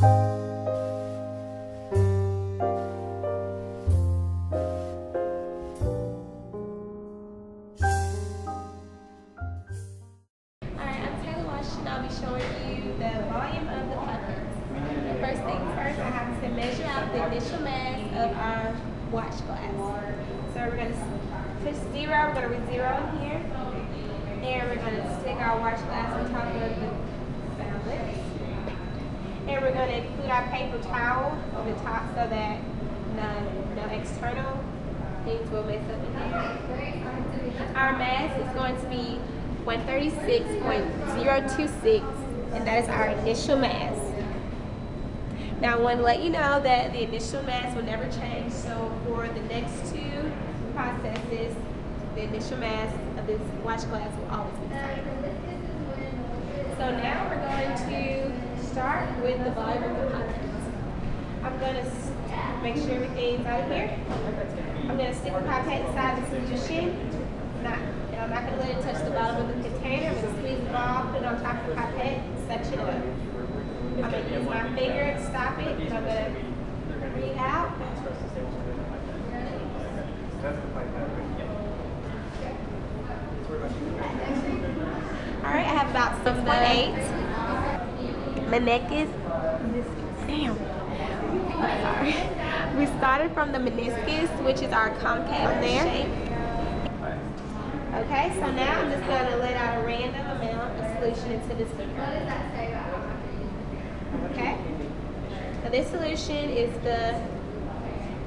I'll be showing you the volume of the pipettes. First things first, I have to measure out the initial mass of our watch glass. So we're going to push zero, we're going to read zero in here. And we're going to stick our watch glass on top of the balance. And we're going to include our paper towel on the top so that no, no external things will mess up. Our mass is going to be 136.026 and that is our initial mass. Now I want to let you know that the initial mass will never change so for the next two processes the initial mass of this watch glass will always be the same. So now we're going to start with the volume of the pipette. I'm going to make sure everything's out of here. I'm going to stick the pipette inside the solution. Not, I'm not going to let it touch the bottom of the container. I'm going to squeeze the ball, put it on top of the pipette, such it up. I'm going to use my finger to stop it, and I'm going to read out. All right, I have about 6.8. Meniscus. Damn. I'm sorry. We started from the meniscus, which is our concave there. Okay, so now I'm just going to let out a random amount of solution into this beaker. Okay? So this solution is the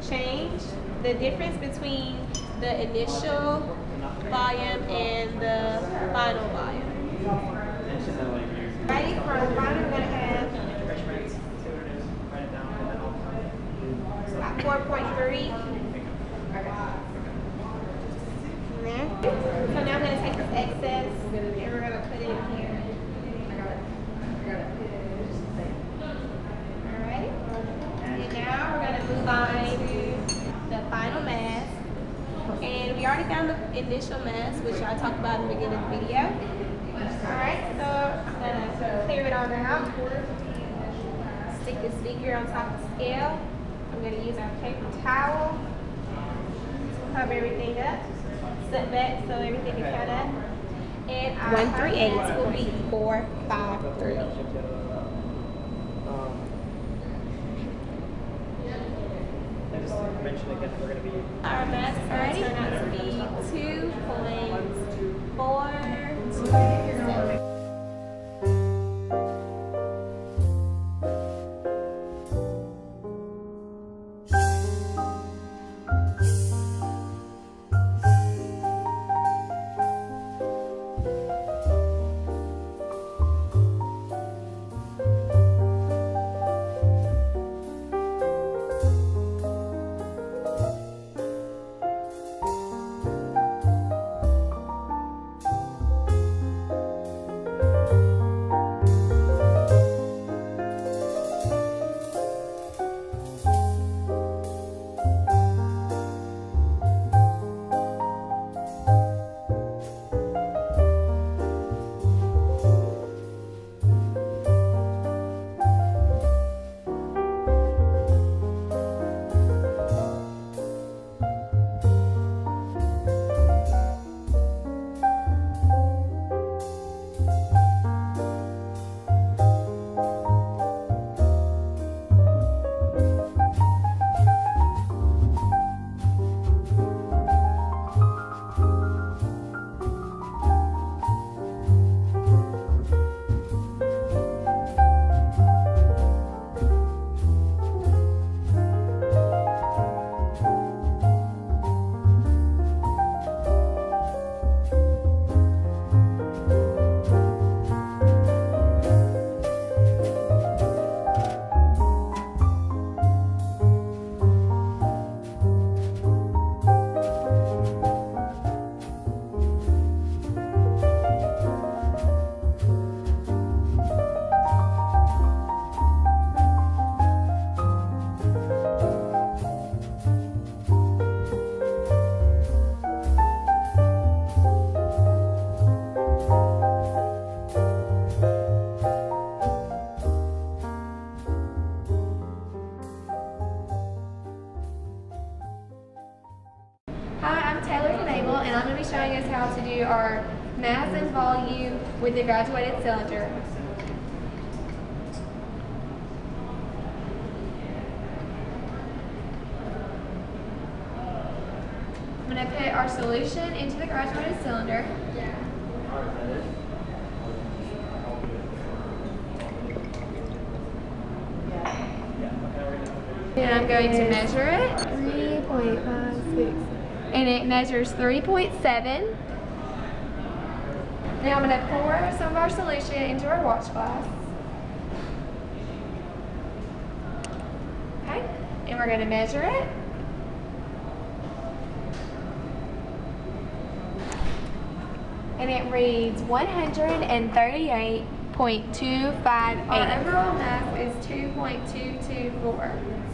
change, the difference between the initial volume and the final volume. Ready for the final, we're going to have about 4.3. in. So now I'm going to take this excess and we're going to put it in here. Alright. And now we're going to move on to the final mass. And we already found the initial mass, which I talked about in the beginning of the video. Alright, so I'm going to clear it all out. Stick this figure on top of the scale. I'm going to use our paper towel to cover everything up. Set back so everything is cut up. And our one three eighths will be four five three. Our mass is going to turn out to be going to put our solution into the graduated cylinder. And I'm going to measure it. 3.56. And it measures 3.7. Now I'm going to pour some of our solution into our watch glass. Okay, and we're going to measure it. And it reads 138.258. Our overall mass is 2.224.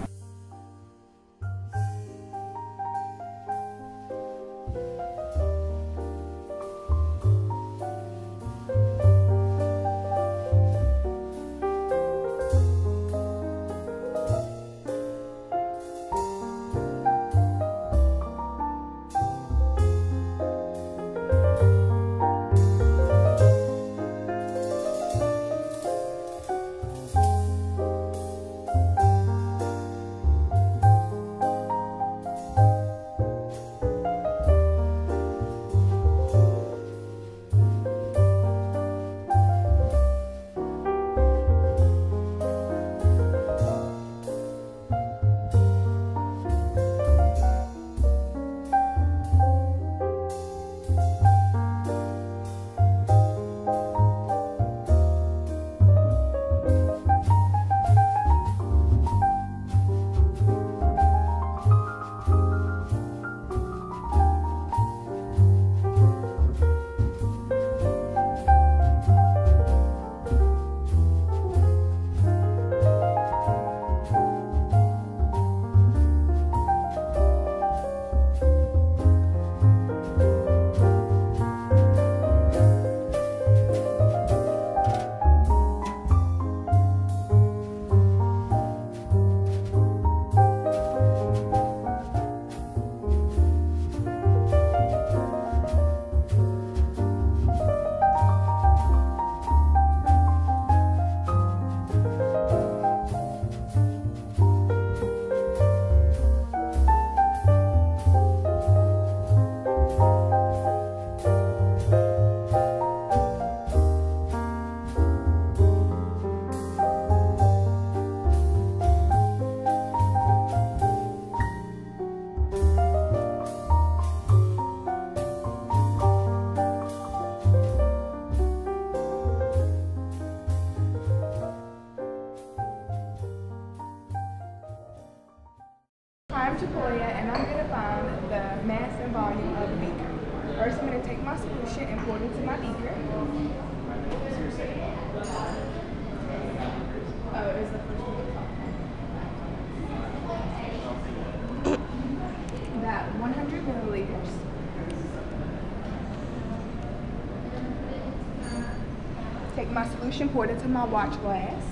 my solution, poured into my watch glass.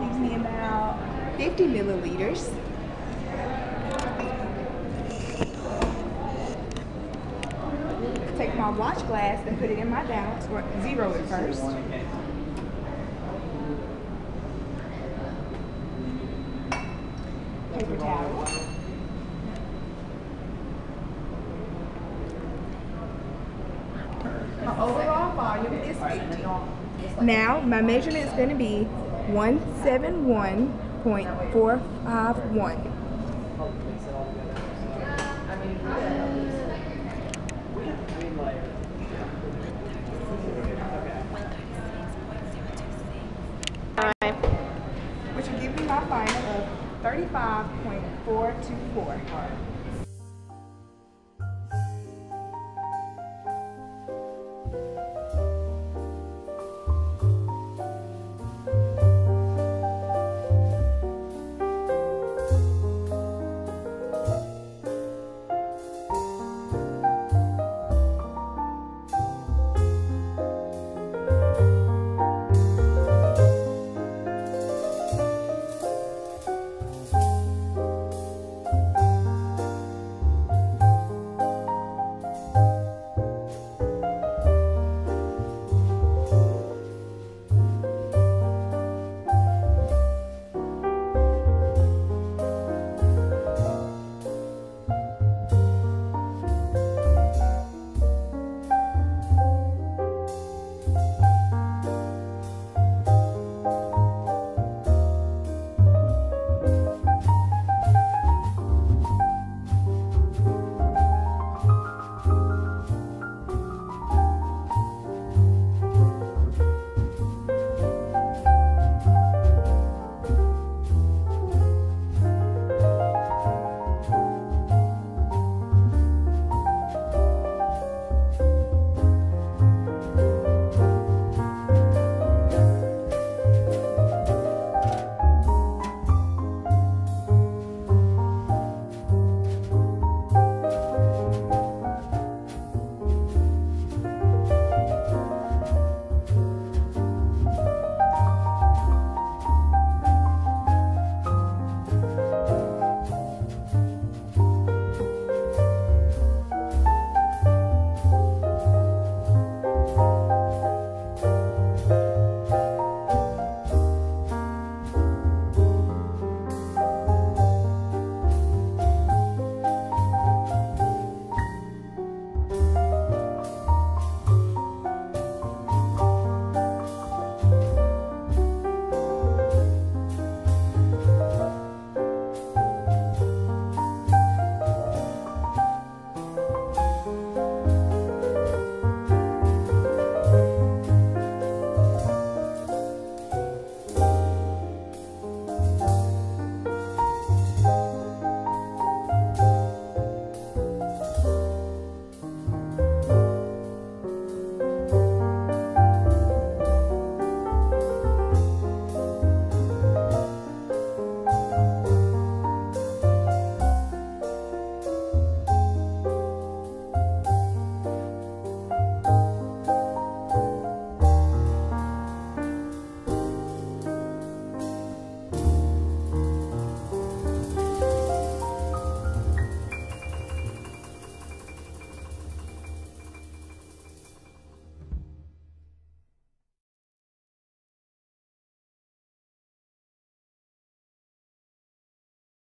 leaves me about 50 milliliters. Take my watch glass and put it in my balance, or zero it first. Paper towel. My overall volume is 50. Now, my measurement is going to be 171.451. Which will give me my final of 35.424.